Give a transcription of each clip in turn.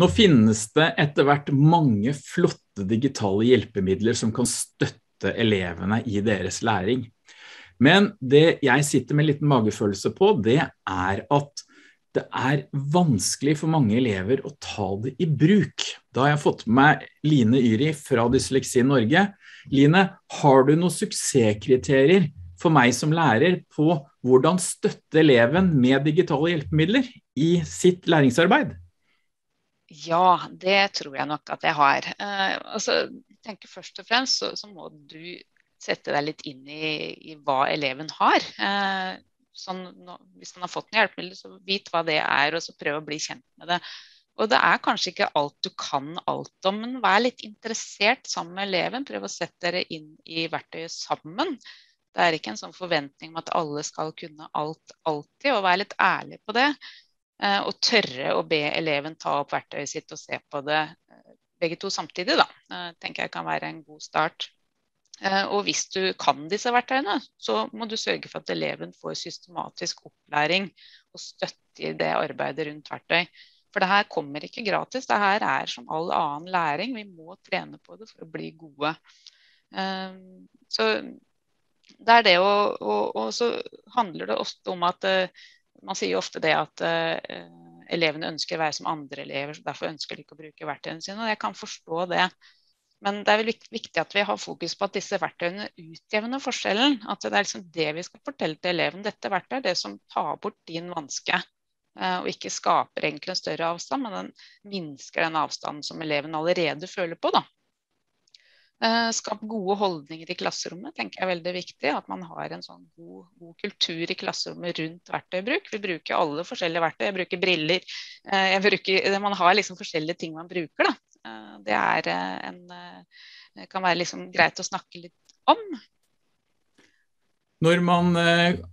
Nå finnes det etter hvert mange flotte digitale hjelpemidler som kan støtte elevene i deres læring. Men det jeg sitter med en liten magefølelse på, det er at det er vanskelig for mange elever å ta det i bruk. Da har jeg fått med meg Line Yri fra Dysleksi Norge. Line, har du noen suksesskriterier for meg som lærer på hvordan støtte eleven med digitale hjelpemidler i sitt læringsarbeid? Ja, det tror jeg nok at jeg har. Eh, altså, tenker Først og fremst så, så, må du sette deg litt inn i, i hva eleven har. Eh, sånn, nå, hvis man har fått en hjelpemiddel, så vit hva det er, og så prøv å bli kjent med det. Og det er kanskje ikke alt du kan alt om, men vær litt interessert sammen med eleven. Prøv å sette dere inn i verktøyet sammen. Det er ikke en sånn forventning om at alle skal kunne alt alltid, og være litt ærlig på det. Eh, og tørre å be eleven ta opp verktøyet sitt og se på det eh, begge to samtidig, da. Eh, tenker jeg kan være en god start. Og hvis du kan disse verktøyene, så må du sørge for at eleven får systematisk opplæring og støtte i det arbeidet rundt verktøy. For det her kommer ikke gratis. Det her er som all annen læring. Vi må trene på det for å bli gode. Så det er det å, og, så handler det ofte om at man sier jo ofte det at uh, elevene ønsker å være som andre elever, så derfor ønsker de ikke å bruke verktøyene sine. og Jeg kan forstå det. Men det er vel viktig at vi har fokus på at disse verktøyene utjevner forskjellen. At det er liksom det vi skal fortelle til eleven. Dette verktøyet er det som tar bort din vanske. Uh, og ikke skaper egentlig en større avstand, men den minsker den avstanden som eleven allerede føler på. da. Eh, skap gode holdninger i klasserommet tenker jeg er veldig viktig. At man har en sånn god, god, kultur i klasserommet rundt verktøybruk. Vi bruker alle forskjellige verktøy. Jeg bruker briller. Eh, jeg bruker, man har liksom forskjellige ting man bruker. Da. Eh, det er en, kan være liksom greit å snakke litt om. Når man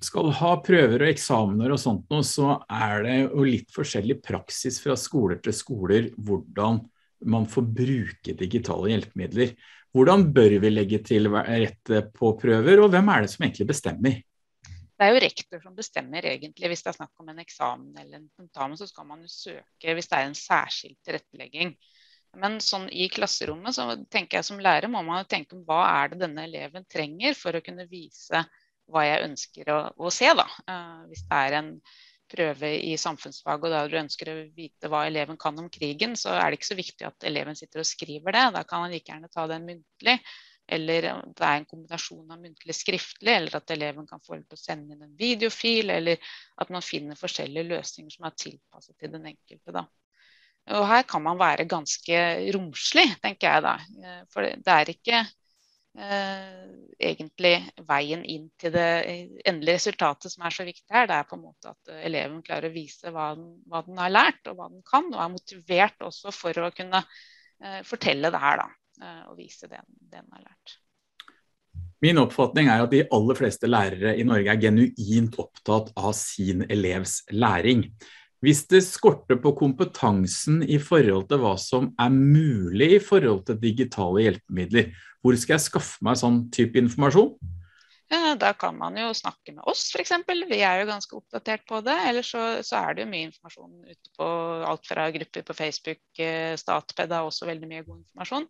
skal ha prøver og eksamener og sånt nå, så er det jo litt forskjellig praksis fra skoler til skoler hvordan man får bruke digitale hjelpemidler. Hvordan bør vi legge til rette på prøver, og hvem er det som egentlig bestemmer? Det er jo rektor som bestemmer egentlig. Hvis det er snakk om en eksamen eller en tentamen, så skal man jo søke hvis det er en særskilt tilrettelegging. Men sånn i klasserommet så tenker jeg som lærer må man jo tenke om hva er det denne eleven trenger for å kunne vise hva jeg ønsker å, å se. da. Uh, hvis det er en prøve i samfunnsfag, og da du ønsker å vite hva eleven kan om krigen, så er det ikke så viktig at eleven sitter og skriver det. Da kan han like gjerne ta den muntlig. Eller det er en kombinasjon av muntlig skriftlig, eller at eleven kan få til å sende inn en videofil, eller at man finner forskjellige løsninger som er tilpasset til den enkelte. Da. Og her kan man være ganske romslig, tenker jeg da. Eh, for det er ikke egentlig veien inn til det endelige resultatet som er så viktig her. Det er på en måte at eh, eleven klarer å vise hva den, hva den har lært og hva den kan, og er motivert også for å kunne eh, fortelle det her da, eh, og vise det den har lært. Min oppfatning er at de aller fleste lærere i Norge er genuint opptatt av sin elevs læring. Hvis det skorter på kompetansen i forhold til hva som er mulig i forhold til digitale hjelpemidler, hvor skal jeg skaffe meg sånn type informasjon? Da kan man jo snakke med oss, f.eks. Vi er jo ganske oppdatert på det. Eller så, så, er det jo mye informasjon ute på alt fra grupper på Facebook. Eh, Statped har også veldig mye god informasjon.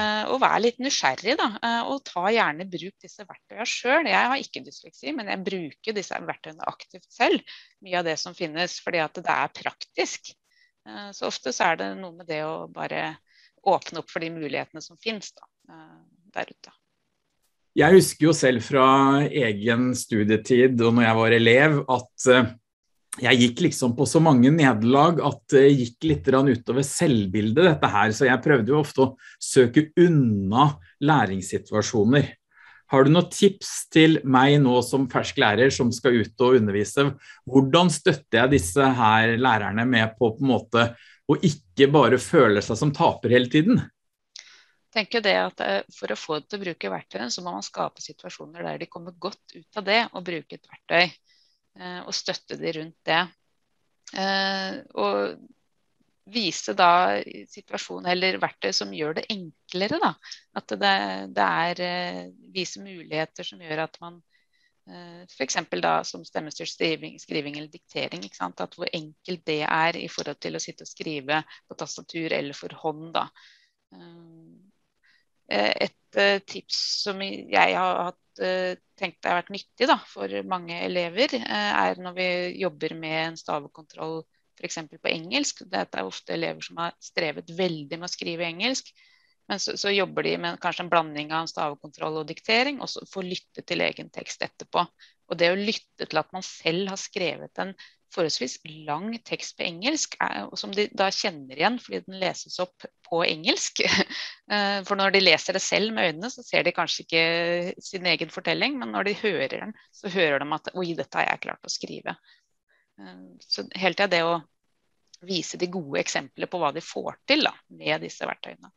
Eh, og vær litt nysgjerrig, da. Eh, og ta gjerne bruk disse verktøyene sjøl. Jeg har ikke dysleksi, men jeg bruker disse verktøyene aktivt selv. Mye av det som finnes, fordi at det er praktisk. Så ofte så er det noe med det å bare åpne opp for de mulighetene som finnes da, der ute. Jeg husker jo selv fra egen studietid og når jeg var elev, at eh, jeg gikk liksom på så mange nederlag at det gikk litt utover selvbildet, dette her. Så jeg prøvde jo ofte å søke unna læringssituasjoner. Har du noen tips til meg nå som fersk lærer som skal ut og undervise? Hvordan støtter jeg disse her lærerne med på på en måte å ikke bare føle seg som taper hele tiden? Tenker det at eh, For å få dem til å bruke verktøyene, så må man skape situasjoner der de kommer godt ut av det og bruke et verktøy. Eh, og støtte de rundt det. Eh, og vise da situasjon eller verktøy som gjør det enklere. Da. At det, det er vise muligheter som gjør at man F.eks. da som stemmestyrt skriving, skriving, eller diktering. At hvor enkelt det er i forhold til å sitte og skrive på tastatur eller for hånd. Da. Et tips som jeg har hatt, tenkt har vært nyttig da, for mange elever, er når vi jobber med en stavekontroll f.eks. på engelsk. Dette er ofte elever som har strevet veldig med å skrive engelsk. Men så, så, jobber de med kanskje en blanding av stavekontroll og diktering, og så får lytte til egen tekst etterpå. Og det å lytte til at man selv har skrevet en forholdsvis lang tekst på engelsk, er, som de da kjenner igjen fordi den leses opp på engelsk. Eh, for når de leser det selv med øynene, så ser de kanskje ikke sin egen fortelling, men når de hører den, så hører de at oi, dette har jeg klart å skrive. Eh, så hele tida det å vise de gode eksemplene på hva de får til da, med disse verktøyene.